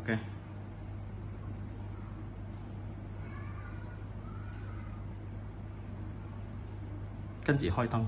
ok. Các anh chị hơi tăng